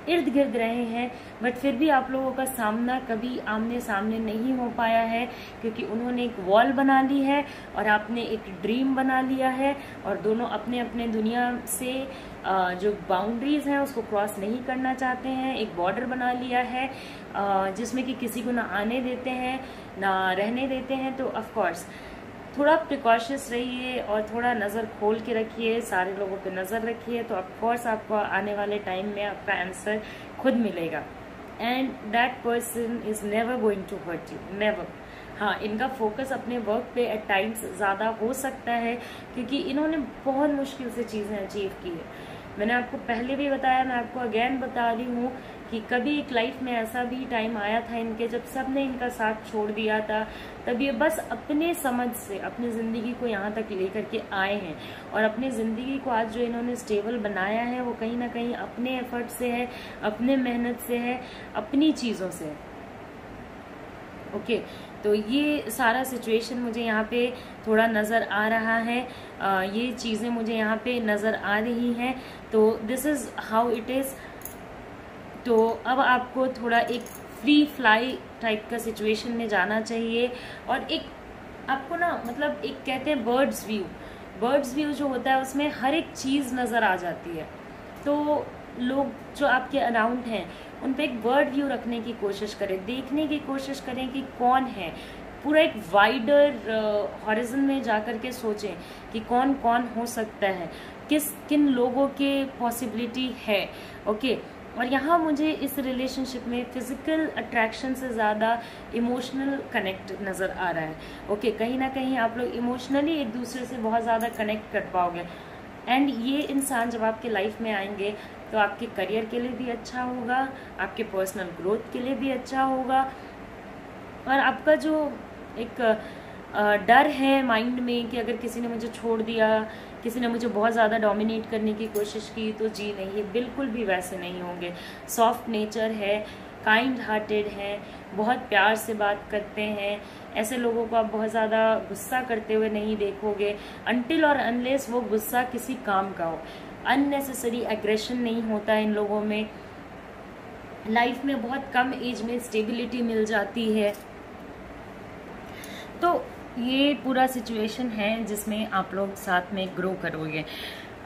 S1: इर्द गिर्द रहे हैं बट फिर भी आप लोगों का सामना कभी आमने सामने नहीं हो पाया है, क्योंकि उन्होंने एक वॉल बना ली है और आपने एक ड्रीम बना लिया है और दोनों अपने अपने दुनिया से जो बाउंड्रीज हैं उसको क्रॉस नहीं करना चाहते हैं, एक बॉर्डर बना लिया है जिसमें कि किसी को ना आने देते हैं, ना रहने देते हैं तो ऑफकोर्स थोड़ा प्रिकॉशंस रहिए और थोड़ा नज़र खोल के रखिए, सारे लोगों पे नज़र रखिए तो ऑफकोर्स आपको आने वाले टाइम में आपका आंसर खुद मिलेगा। And that person is never going to hurt you never हाँ इनका फोकस अपने वर्क पे एट टाइम्स ज़्यादा हो सकता है, क्योंकि इन्होंने बहुत मुश्किल से चीज़ें अचीव की है। मैंने आपको पहले भी बताया, मैं आपको अगेन बता रही हूँ कि कभी एक लाइफ में ऐसा भी टाइम आया था इनके जब सबने इनका साथ छोड़ दिया था तब ये बस अपने समझ से अपनी ज़िंदगी को यहाँ तक लेकर के आए हैं। और अपनी ज़िंदगी को आज जो इन्होंने स्टेबल बनाया है वो कहीं ना कहीं अपने एफर्ट से है अपने मेहनत से है अपनी चीज़ों से है। ओके तो ये सारा सिचुएशन मुझे यहाँ पे थोड़ा नज़र आ रहा है। आ, ये चीज़ें मुझे यहाँ पे नज़र आ रही हैं। तो this is how it is तो अब आपको थोड़ा एक फ्री फ्लाई टाइप का सिचुएशन में जाना चाहिए और एक आपको ना मतलब एक कहते हैं बर्ड्स व्यू बर्ड्स व्यू जो होता है उसमें हर एक चीज़ नज़र आ जाती है। तो लोग जो आपके अराउंड हैं, उन पर एक बर्ड व्यू रखने की कोशिश करें, देखने की कोशिश करें कि कौन है। पूरा एक वाइडर हॉरिजन में जा कर के सोचें कि कौन कौन हो सकता है। किस, किन लोगों के पॉसिबिलिटी है ओके और यहाँ मुझे इस रिलेशनशिप में फ़िज़िकल अट्रैक्शन से ज़्यादा इमोशनल कनेक्ट नज़र आ रहा है। ओके okay, कहीं ना कहीं आप लोग इमोशनली एक दूसरे से बहुत ज़्यादा कनेक्ट कर पाओगे। एंड ये इंसान जब आपके लाइफ में आएँगे तो आपके करियर के लिए भी अच्छा होगा आपके पर्सनल ग्रोथ के लिए भी अच्छा होगा। और आपका जो एक डर है माइंड में कि अगर किसी ने मुझे छोड़ दिया किसी ने मुझे बहुत ज़्यादा डोमिनेट करने की कोशिश की तो जी नहीं, ये बिल्कुल भी वैसे नहीं होंगे। सॉफ्ट नेचर है काइंड हार्टेड हैं, बहुत प्यार से बात करते हैं। ऐसे लोगों को आप बहुत ज़्यादा गुस्सा करते हुए नहीं देखोगे। अनटिल और अनलेस वो गुस्सा किसी काम का हो। अननेसेसरी एग्रेशन नहीं होता इन लोगों में। लाइफ में बहुत कम एज में स्टेबिलिटी मिल जाती है। तो ये पूरा सिचुएशन है जिसमें आप लोग साथ में ग्रो करोगे।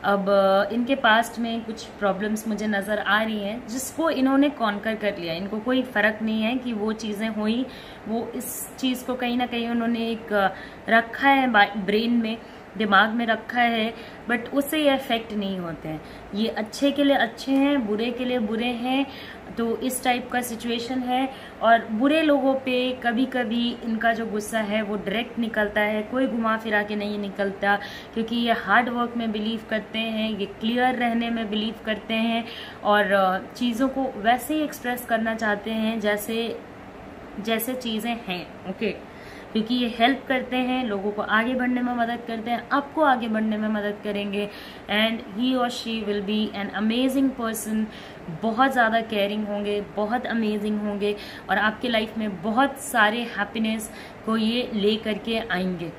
S1: अब इनके पास्ट में कुछ प्रॉब्लम्स मुझे नज़र आ रही हैं, जिसको इन्होंने कॉन्कर कर लिया। इनको कोई फ़र्क नहीं है कि वो चीज़ें हुई, वो इस चीज़ को कहीं ना कहीं उन्होंने एक रखा है ब्रेन में, दिमाग में रखा है बट उससे ये इफ़ेक्ट नहीं होते हैं। ये अच्छे के लिए अच्छे हैं, बुरे के लिए बुरे हैं तो इस टाइप का सिचुएशन है और बुरे लोगों पे कभी कभी इनका जो गुस्सा है, वो डायरेक्ट निकलता है। कोई घुमा फिरा के नहीं निकलता क्योंकि ये हार्ड वर्क में बिलीव करते हैं, ये क्लियर रहने में बिलीव करते हैं और चीज़ों को वैसे ही एक्सप्रेस करना चाहते हैं जैसे जैसे चीज़ें हैं ओके क्योंकि ये हेल्प करते हैं लोगों को आगे बढ़ने में मदद करते हैं आपको आगे बढ़ने में मदद करेंगे। एंड ही और she will be an amazing person बहुत ज़्यादा केयरिंग होंगे बहुत अमेजिंग होंगे और आपके लाइफ में बहुत सारे हैप्पीनेस को ये ले करके आएँगे।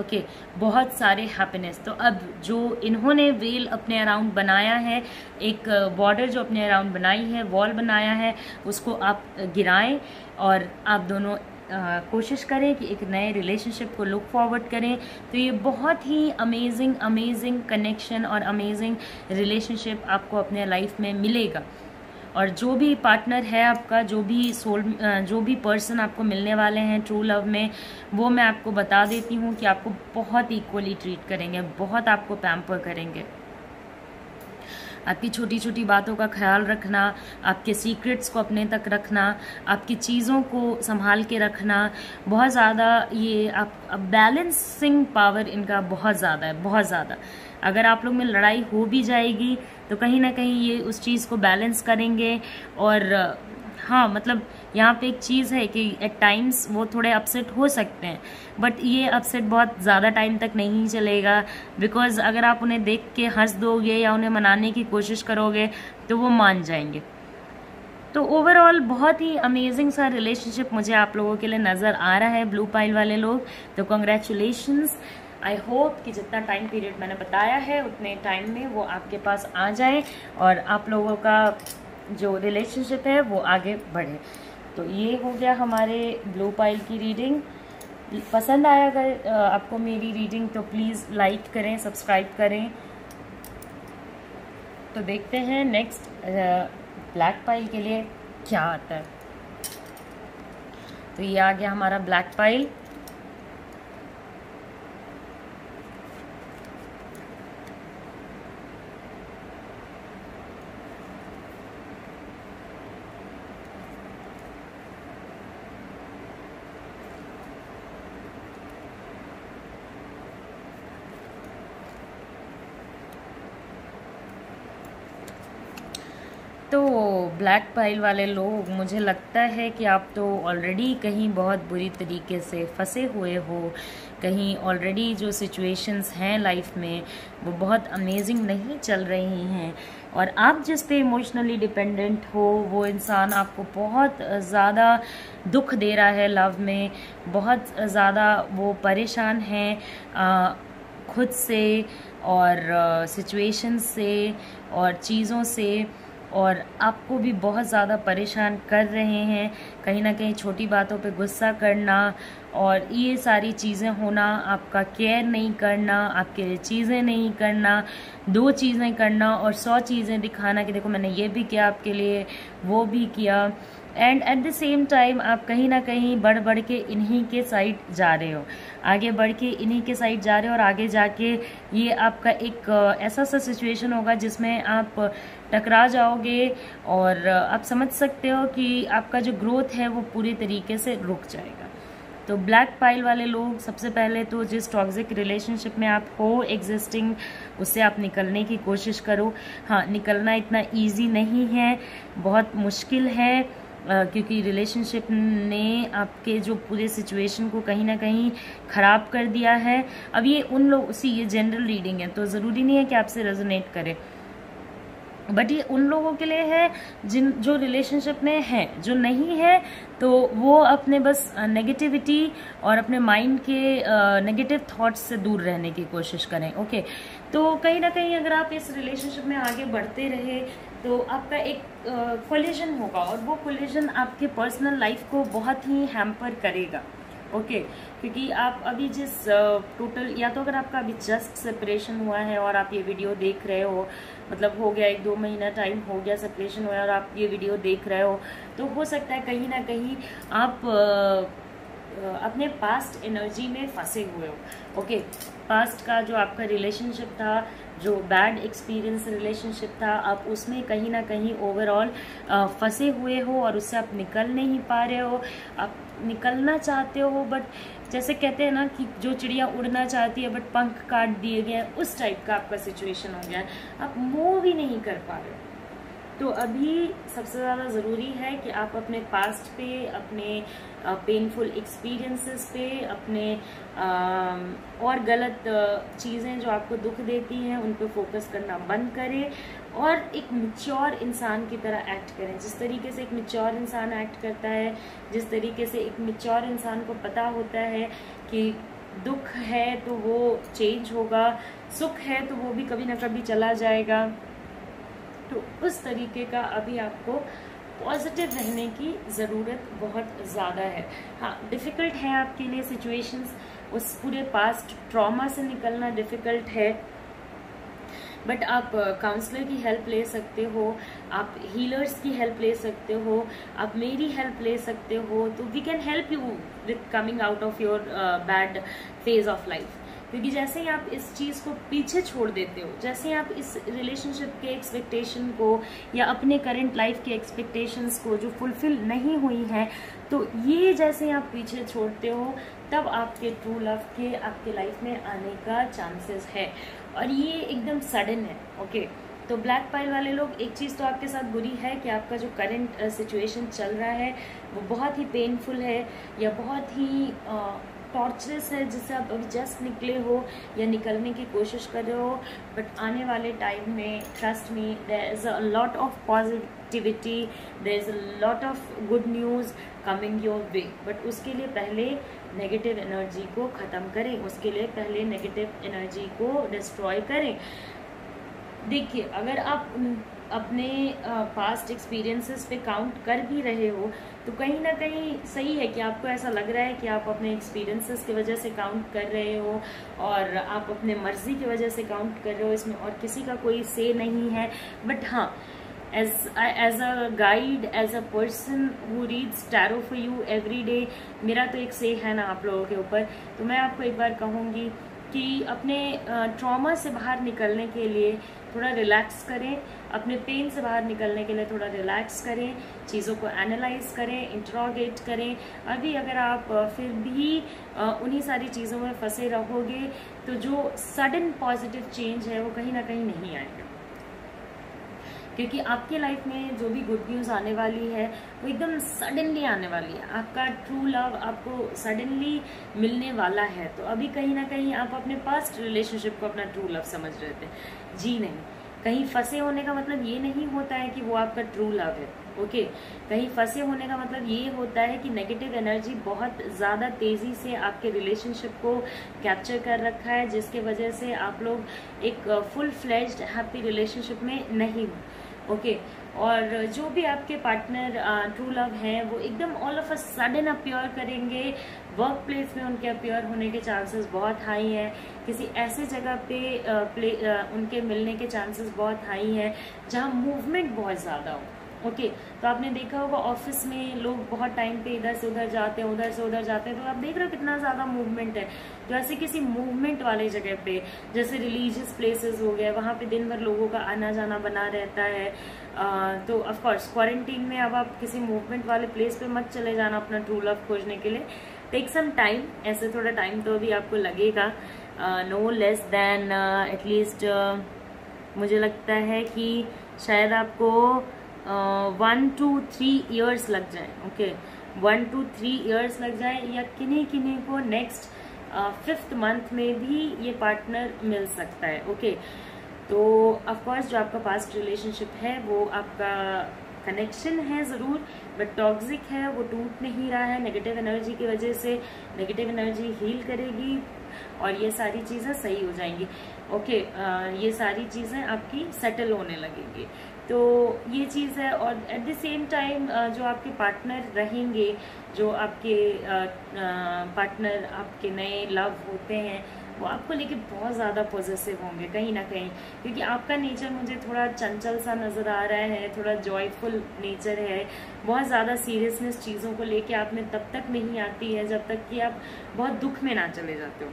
S1: ओके okay, बहुत सारे हैप्पीनेस तो अब जो इन्होंने वेल अपने अराउंड बनाया है एक बॉर्डर जो अपने अराउंड बनाई है वॉल बनाया है उसको आप गिराएँ और आप दोनों कोशिश करें कि एक नए रिलेशनशिप को लुक फॉरवर्ड करें। तो ये बहुत ही अमेजिंग अमेजिंग कनेक्शन और अमेजिंग रिलेशनशिप आपको अपने लाइफ में मिलेगा। और जो भी पार्टनर है आपका, जो भी सोल जो भी पर्सन आपको मिलने वाले हैं ट्रू लव में, वो मैं आपको बता देती हूँ कि आपको बहुत इक्वली ट्रीट करेंगे, बहुत आपको पैम्पर करेंगे। आपकी छोटी छोटी बातों का ख्याल रखना, आपके सीक्रेट्स को अपने तक रखना, आपकी चीज़ों को संभाल के रखना, बहुत ज़्यादा ये आप बैलेंसिंग पावर इनका बहुत ज़्यादा है, बहुत ज़्यादा। अगर आप लोग में लड़ाई हो भी जाएगी तो कहीं ना कहीं ये उस चीज़ को बैलेंस करेंगे और हाँ मतलब यहाँ पे एक चीज़ है कि एट टाइम्स वो थोड़े अपसेट हो सकते हैं बट ये अपसेट बहुत ज़्यादा टाइम तक नहीं चलेगा बिकॉज़ अगर आप उन्हें देख के हंस दोगे या उन्हें मनाने की कोशिश करोगे तो वो मान जाएँगे। तो ओवरऑल बहुत ही अमेजिंग सा रिलेशनशिप मुझे आप लोगों के लिए नज़र आ रहा है ब्लू पाइल वाले लोग। तो कॉन्ग्रेचुलेशंस आई होप कि जितना टाइम पीरियड मैंने बताया है, उतने टाइम में वो आपके पास आ जाए और आप लोगों का जो रिलेशनशिप है, वो आगे बढ़े। तो ये हो गया हमारे ब्लू पाइल की रीडिंग पसंद आया अगर आपको मेरी रीडिंग तो प्लीज़ लाइक करें सब्सक्राइब करें. तो देखते हैं नेक्स्ट ब्लैक पाइल के लिए क्या आता है. तो ये आ गया हमारा ब्लैक पाइल तो ब्लैक पाइल वाले लोग, मुझे लगता है कि आप तो ऑलरेडी कहीं बहुत बुरी तरीके से फंसे हुए हो। कहीं ऑलरेडी जो सिचुएशंस हैं लाइफ में, वो बहुत अमेजिंग नहीं चल रही हैं। और आप जिस पे इमोशनली डिपेंडेंट हो, वो इंसान आपको बहुत ज़्यादा दुख दे रहा है लव में, बहुत ज़्यादा वो परेशान हैं खुद से और सिचुएशन से और चीज़ों से। और आपको भी बहुत ज़्यादा परेशान कर रहे हैं। कहीं ना कहीं छोटी बातों पे गुस्सा करना और ये सारी चीज़ें होना, आपका केयर नहीं करना, आपके लिए चीज़ें नहीं करना, दो चीज़ें करना और सौ चीज़ें दिखाना कि देखो मैंने ये भी किया आपके लिए, वो भी किया। And at the same time आप कहीं ना कहीं बढ़ बढ़ के इन्हीं के साइड जा रहे हो। आगे बढ़ के इन्हीं के साइड जा रहे हो और आगे जाके ये आपका एक ऐसा सा सिचुएशन होगा जिसमें आप टकरा जाओगे और आप समझ सकते हो कि आपका जो ग्रोथ है वो पूरी तरीके से रुक जाएगा। तो ब्लैक पाइल वाले लोग सबसे पहले तो जिस टॉक्सिक रिलेशनशिप में आप हो एग्जिस्टिंग उससे आप निकलने की कोशिश करो। हाँ निकलना इतना इजी नहीं है, बहुत मुश्किल है। क्योंकि रिलेशनशिप ने आपके जो पूरे सिचुएशन को कहीं ना कहीं ख़राब कर दिया है। अब ये उन लोग, सी, ये जनरल रीडिंग है तो ज़रूरी नहीं है कि आपसे रेजोनेट करे। बट ये उन लोगों के लिए है, जिन, जो रिलेशनशिप में है, जो नहीं है तो वो अपने बस नेगेटिविटी और अपने माइंड के नेगेटिव थॉट्स से दूर रहने की कोशिश करें ओके तो कहीं ना कहीं अगर आप इस रिलेशनशिप में आगे बढ़ते रहे तो आपका एक कोलिजन होगा और वो कोलिजन आपके पर्सनल लाइफ को बहुत ही हैम्पर करेगा ओके okay, क्योंकि आप अभी जिस टोटल या तो अगर आपका अभी जस्ट सेपरेशन हुआ है और आप ये वीडियो देख रहे हो मतलब हो गया एक दो महीना टाइम हो गया सेपरेशन हुआ है और आप ये वीडियो देख रहे हो तो हो सकता है कहीं ना कहीं आप अपने पास्ट एनर्जी में फंसे हुए हो ओके पास्ट का जो आपका रिलेशनशिप था जो बैड एक्सपीरियंस रिलेशनशिप था, आप उसमें कहीं ना कहीं ओवरऑल फंसे हुए हो और उससे आप निकल नहीं पा रहे हो। आप निकलना चाहते हो बट जैसे कहते हैं ना कि जो चिड़िया उड़ना चाहती है बट पंख काट दिए गए, उस टाइप का आपका सिचुएशन हो गया। है आप मूव ही नहीं कर पा रहे हो। तो अभी सबसे ज़्यादा ज़रूरी है कि आप अपने पास्ट पे, अपने पेनफुल एक्सपीरियंसेस पे, अपने और गलत चीज़ें जो आपको दुख देती हैं, उन पे फोकस करना बंद करें और एक मिच्योर इंसान की तरह एक्ट करें। जिस तरीके से एक मिच्योर इंसान एक्ट करता है, जिस तरीके से एक मिच्योर इंसान को पता होता है कि दुख है तो वो चेंज होगा, सुख है तो वो भी कभी ना कभी चला जाएगा। तो उस तरीके का अभी आपको पॉजिटिव रहने की ज़रूरत बहुत ज़्यादा है। हाँ डिफ़िकल्ट है आपके लिए सिचुएशंस उस पूरे पास्ट ट्रॉमा से निकलना डिफ़िकल्ट है। बट आप काउंसलर की हेल्प ले सकते हो, आप हीलर्स की हेल्प ले सकते हो, आप मेरी हेल्प ले सकते हो तो we can help you with coming out of your bad phase of life क्योंकि जैसे ही आप इस चीज़ को पीछे छोड़ देते हो जैसे ही आप इस रिलेशनशिप के एक्सपेक्टेशन को या अपने करंट लाइफ के एक्सपेक्टेशंस को जो फुलफिल नहीं हुई हैं तो ये जैसे ही आप पीछे छोड़ते हो तब आपके ट्रू लव के आपके लाइफ में आने का चांसेस है। और ये एकदम सडन है ओके तो ब्लैक पाइल वाले लोग एक चीज़ तो आपके साथ बुरी है कि आपका जो करंट सिचुएशन चल रहा है वो बहुत ही पेनफुल है या बहुत ही uh, टॉर्चरस है, जिससे आप अभी जस्ट निकले हो या निकलने की कोशिश कर रहे हो। बट आने वाले टाइम में trust me there is a lot of positivity there is a lot of good news coming your way but उसके लिए पहले नेगेटिव एनर्जी को ख़त्म करें। उसके लिए पहले नेगेटिव एनर्जी को डिस्ट्रॉय करें। देखिए, अगर आप अपने पास्ट एक्सपीरियंसेस पे काउंट कर भी रहे हो तो कहीं ना कहीं सही है कि आपको ऐसा लग रहा है कि आप अपने एक्सपीरियंसेस की वजह से काउंट कर रहे हो और आप अपने मर्ज़ी की वजह से काउंट कर रहे हो, इसमें और किसी का कोई से नहीं है। बट हाँ as as a guide as a person who reads tarot for you day मेरा तो एक से है ना आप लोगों के ऊपर। तो मैं आपको एक बार कहूँगी कि अपने ट्रॉमा से बाहर निकलने के लिए थोड़ा रिलैक्स करें अपने पेन से बाहर निकलने के लिए थोड़ा रिलैक्स करें, चीज़ों को एनालाइज करें इंट्रोगेट करें। अभी अगर आप फिर भी उन्हीं सारी चीज़ों में फंसे रहोगे तो जो सडन पॉजिटिव चेंज है, वो कहीं ना कहीं नहीं आएगा। क्योंकि आपके लाइफ में जो भी गुड न्यूज़ आने वाली है, वो एकदम सडनली आने वाली है। आपका ट्रू लव आपको सडनली मिलने वाला है। तो अभी कहीं ना कहीं आप अपने पास्ट रिलेशनशिप को अपना ट्रू लव समझ रहे थे। जी नहीं। कहीं फंसे होने का मतलब ये नहीं होता है कि वो आपका ट्रू लव है ओके कहीं फंसे होने का मतलब ये होता है कि नेगेटिव एनर्जी बहुत ज़्यादा तेज़ी से आपके रिलेशनशिप को कैप्चर कर रखा है, जिसके वजह से आप लोग एक फुल फ्लेज्ड हैप्पी रिलेशनशिप में नहीं हो ओके. और जो भी आपके पार्टनर ट्रू लव हैं, वो एकदम all of a sudden appear करेंगे। वर्क प्लेस में उनके अप्योर होने के चांसेस बहुत हाई हैं। किसी ऐसे जगह पे प्ले उनके मिलने के चांसेस बहुत हाई हैं जहाँ मूवमेंट बहुत ज़्यादा हो। ओके okay, तो आपने देखा होगा ऑफ़िस में लोग बहुत टाइम पे इधर से उधर जाते हैं उधर से उधर जाते हैं तो आप देख रहे हो कितना ज़्यादा मूवमेंट है। तो ऐसे किसी मूवमेंट वाले जगह पे जैसे रिलीजियस प्लेसेस हो गए वहाँ पे दिन भर लोगों का आना जाना बना रहता है। आ, तो ऑफकोर्स क्वारंटीन में अब आप किसी मूवमेंट वाले प्लेस पे मत चले जाना अपना ट्रू लव खोजने के लिए। टेक सम टाइम ऐसे थोड़ा टाइम तो अभी आपको लगेगा। नो लेस देन एटलीस्ट मुझे लगता है कि शायद आपको वन टू थ्री ईयर्स लग जाए okay one two three years लग जाए या किन्हीं किन्हीं को नेक्स्ट फिफ्थ मंथ में भी ये पार्टनर मिल सकता है ओके okay? तो ऑफकोर्स जो आपका पास्ट रिलेशनशिप है, वो आपका कनेक्शन है ज़रूर बट टॉक्सिक है, वो टूट नहीं रहा है नेगेटिव एनर्जी की वजह से नेगेटिव एनर्जी हील करेगी और ये सारी चीज़ें सही हो जाएँगी। ओके ये सारी चीज़ें आपकी सेटल होने लगेंगी। तो ये चीज़ है और एट द सेम टाइम जो आपके पार्टनर रहेंगे, जो आपके पार्टनर आपके नए लव होते हैं, वो आपको लेके बहुत ज़्यादा पॉजिटिव होंगे कहीं ना कहीं। क्योंकि आपका नेचर मुझे थोड़ा चंचल सा नज़र आ रहा है, थोड़ा जॉयफुल नेचर है। बहुत ज़्यादा सीरियसनेस चीज़ों को लेके आप में तब तक नहीं आती है जब तक कि आप बहुत दुख में ना चले जाते हो।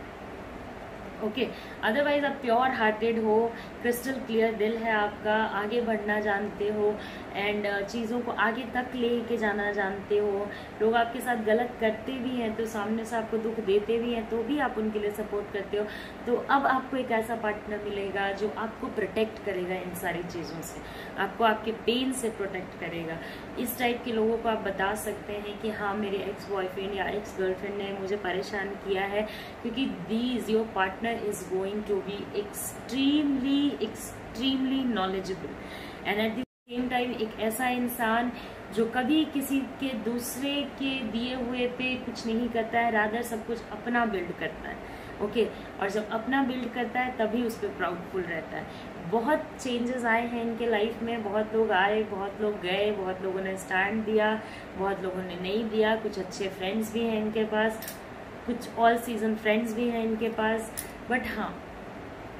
S1: ओके अदरवाइज़ आप प्योर हार्टेड हो क्रिस्टल क्लियर दिल है आपका, आगे बढ़ना जानते हो एंड uh, चीज़ों को आगे तक ले के जाना जानते हो। लोग आपके साथ गलत करते भी हैं तो सामने से आपको दुख देते भी हैं तो भी आप उनके लिए सपोर्ट करते हो। तो अब आपको एक ऐसा पार्टनर मिलेगा जो आपको प्रोटेक्ट करेगा इन सारी चीज़ों से। आपको आपके पेन से प्रोटेक्ट करेगा। इस टाइप के लोगों को आप बता सकते हैं कि हाँ मेरे एक्स बॉयफ्रेंड या एक्स गर्लफ्रेंड ने मुझे परेशान किया है क्योंकि these your partner is going to be extremely extremely knowledgeable and at the same time एक ऐसा इंसान जो कभी किसी के दूसरे के दिए हुए पे कुछ नहीं करता है रादर सब कुछ अपना बिल्ड करता है। ओके okay, और जब अपना बिल्ड करता है तभी उस पर प्राउडफुल रहता है। बहुत चेंजेस आए हैं इनके लाइफ में। बहुत लोग आए बहुत लोग गए बहुत लोगों ने स्टैंड दिया बहुत लोगों ने नहीं दिया। कुछ अच्छे फ्रेंड्स भी हैं इनके पास कुछ ऑल सीज़न फ्रेंड्स भी हैं इनके पास। बट हाँ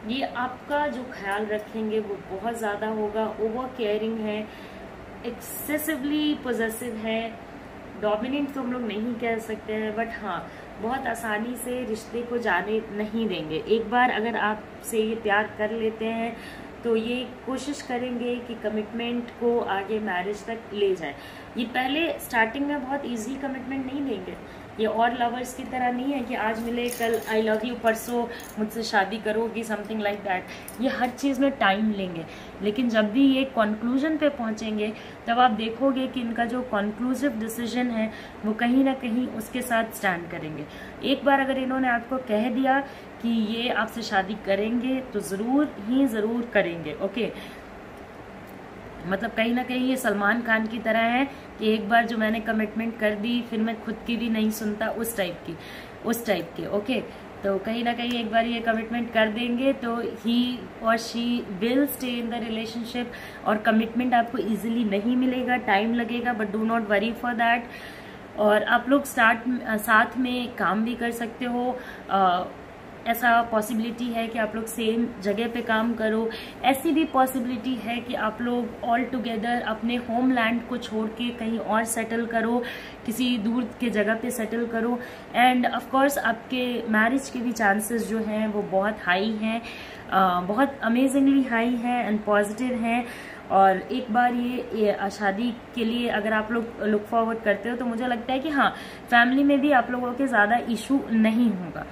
S1: ये आपका जो ख्याल रखेंगे वो बहुत ज़्यादा होगा। ओवर केयरिंग है एक्सेसिवली पोजेसिव है डोमिनेंट तो हम लोग नहीं कह सकते हैं बट हाँ बहुत आसानी से रिश्ते को जाने नहीं देंगे। एक बार अगर आपसे ये प्यार कर लेते हैं तो ये कोशिश करेंगे कि कमिटमेंट को आगे मैरिज तक ले जाए। ये पहले स्टार्टिंग में बहुत इजी कमिटमेंट नहीं देंगे। ये और लवर्स की तरह नहीं है कि आज मिले, कल आई लव यू परसों मुझसे शादी करोगी समथिंग लाइक दैट ये हर चीज़ में टाइम लेंगे। लेकिन जब भी ये कंक्लूजन पे पहुँचेंगे, तब आप देखोगे कि इनका जो कंक्लूसिव डिसीज़न है, वो कहीं ना कहीं उसके साथ स्टैंड करेंगे। एक बार अगर इन्होंने आपको कह दिया कि ये आपसे शादी करेंगे तो ज़रूर ही ज़रूर करेंगे ओके मतलब कहीं ना कहीं ये सलमान खान की तरह है कि एक बार जो मैंने कमिटमेंट कर दी, फिर मैं खुद की भी नहीं सुनता उस टाइप की, उस टाइप के ओके तो कहीं ना कहीं एक बार ये कमिटमेंट कर देंगे तो ही और she will stay in the relationship और कमिटमेंट आपको इजीली नहीं मिलेगा टाइम लगेगा but do not worry for that और आप लोग स्टार्ट साथ में काम भी कर सकते हो ऐसा पॉसिबिलिटी है कि आप लोग सेम जगह पे काम करो। ऐसी भी पॉसिबिलिटी है कि आप लोग ऑल टुगेदर अपने होम लैंड को छोड़ के कहीं और सेटल करो किसी दूर के जगह पे सेटल करो। एंड ऑफ़ कोर्स आपके मैरिज के भी चांसेस जो हैं वो बहुत हाई हैं। बहुत अमेजिंगली हाई हैं एंड पॉजिटिव हैं। और एक बार ये, ये शादी के लिए अगर आप लोग लुक फॉरवर्ड करते हो तो मुझे लगता है कि हाँ फैमिली में भी आप लोगों के ज़्यादा इशू नहीं होगा।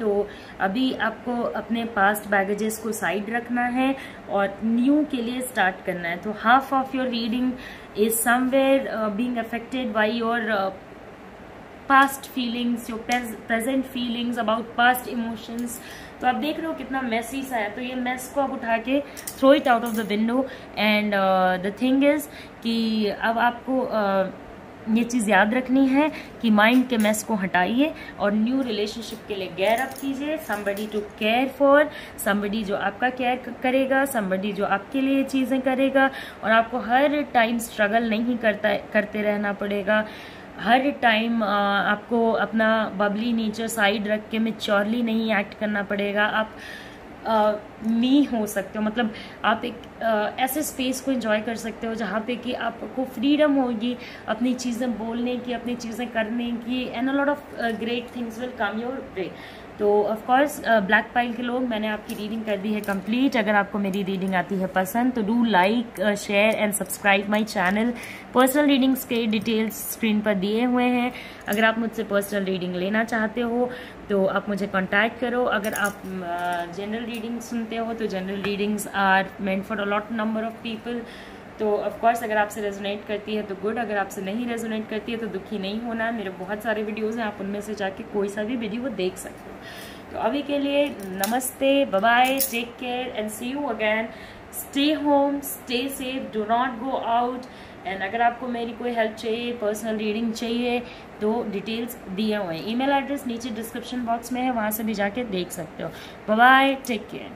S1: तो अभी आपको अपने पास्ट बैगेजेस को साइड रखना है और न्यू के लिए स्टार्ट करना है। तो half of your reading is somewhere being affected by your past feelings your present feelings about past emotions तो आप देख रहे हो कितना मेसी सा है। तो ये मेस को आप उठा के throw it out of the window and the thing is कि अब आपको uh, ये चीज़ याद रखनी है कि माइंड के मैस को हटाइए और न्यू रिलेशनशिप के लिए गैर अप कीजिए। Somebody to care for somebody जो आपका केयर करेगा समबडी जो आपके लिए चीज़ें करेगा। और आपको हर टाइम स्ट्रगल नहीं करता, करते रहना पड़ेगा। हर टाइम आपको अपना बबली नेचर साइड रख के मेच्योरली नहीं एक्ट करना पड़ेगा। आप मी हो सकते हो। मतलब आप एक ऐसे स्पेस को एंजॉय कर सकते हो जहाँ पे कि आपको फ्रीडम होगी अपनी चीज़ें बोलने की, अपनी चीज़ें करने की and a lot of great things will come your way तो ऑफ़ कोर्स ब्लैक पाइल के लोग मैंने आपकी रीडिंग कर दी है कंप्लीट अगर आपको मेरी रीडिंग आती है पसंद तो do like share and subscribe my channel personal readings के डिटेल्स स्क्रीन पर दिए हुए हैं। अगर आप मुझसे पर्सनल रीडिंग लेना चाहते हो तो आप मुझे कॉन्टैक्ट करो। अगर आप जनरल uh, रीडिंग सुनते हो तो general readings are meant for a lot number of people तो ऑफकोर्स अगर आपसे रेजोनेट करती है तो गुड अगर आपसे नहीं रेजोनेट करती है तो दुखी नहीं होना। है मेरे बहुत सारे वीडियोज़ हैं, आप उनमें से जाके कोई सा भी वीडियो देख सकते हो। तो अभी के लिए नमस्ते bye take care and see you again stay home stay safe do not go out and अगर आपको मेरी कोई हेल्प चाहिए पर्सनल रीडिंग चाहिए तो डिटेल्स दिए हुए हैं। ईमेल एड्रेस नीचे डिस्क्रिप्शन बॉक्स में है, वहाँ से भी जाके देख सकते हो। Bye take care